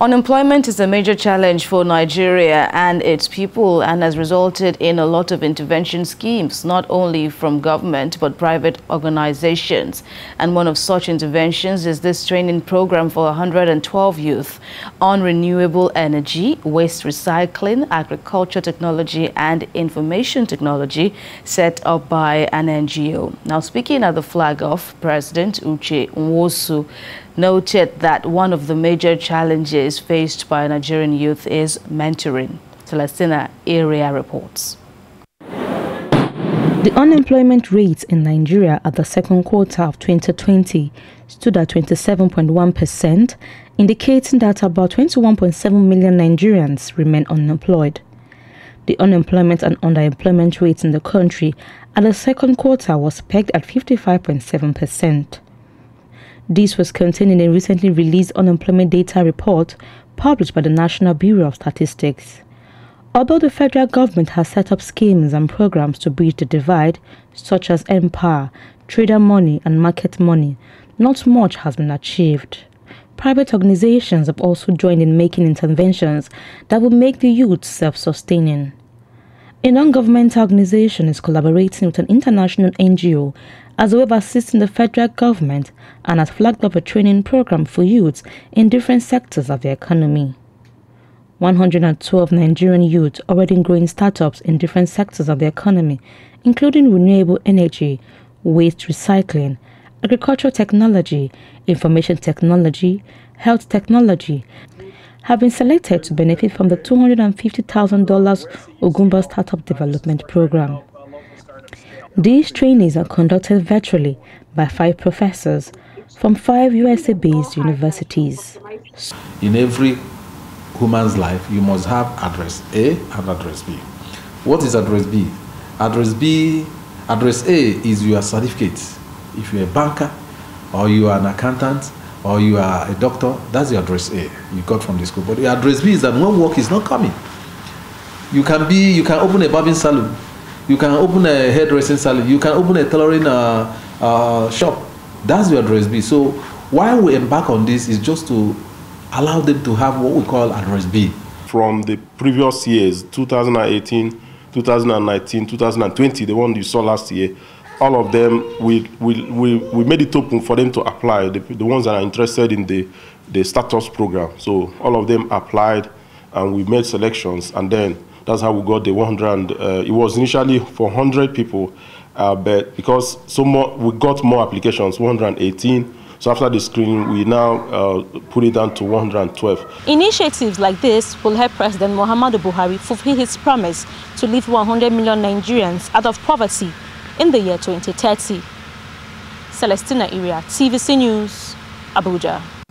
Unemployment is a major challenge for Nigeria and its people and has resulted in a lot of intervention schemes, not only from government but private organizations. And one of such interventions is this training program for 112 youth on renewable energy, waste recycling, agriculture technology and information technology set up by an NGO. Now speaking at the flag off, President Uche Nwosu noted that one of the major challenges faced by Nigerian youth is mentoring. Celestina Area reports. The unemployment rate in Nigeria at the second quarter of 2020 stood at 27.1%, indicating that about 21.7 million Nigerians remain unemployed. The unemployment and underemployment rates in the country at the second quarter was pegged at 55.7%. This was contained in a recently released unemployment data report published by the National Bureau of Statistics. Although the federal government has set up schemes and programs to bridge the divide, such as N-Power, Trader Money, and MarketMoni, not much has been achieved. Private organizations have also joined in making interventions that will make the youth self sustaining. A non-governmental organization is collaborating with an international NGO as well as assisting the federal government and has flagged up a training program for youths in different sectors of the economy. 112 Nigerian youths already growing startups in different sectors of the economy, including renewable energy, waste recycling, agricultural technology, information technology, health technology, have been selected to benefit from the $250,000 Ugumba Startup Development Program. These trainings are conducted virtually by five professors from five USA-based universities. In every human's life, you must have address A and address B. What is address B? Address B, address A is your certificate. If you're a banker or you are an accountant or you are a doctor, that's your address A you got from the school. But your address B is that when work is not coming, you can be, you can open a barbing salon, you can open a hairdressing salon, you can open a tailoring uh, uh, shop. That's your address B. So why we embark on this is just to allow them to have what we call address B. From the previous years, 2018, 2019, 2020, the one you saw last year, all of them, we, we, we, we made it open for them to apply, the, the ones that are interested in the, the status program. So all of them applied and we made selections and then that's how we got the 100. Uh, it was initially for 100 people, uh, but because so more, we got more applications, 118. So after the screening, we now uh, put it down to 112. Initiatives like this will help President Muhammadu Buhari fulfill his promise to lift 100 million Nigerians out of poverty in the year 2030. Celestina Iria, TVC News, Abuja.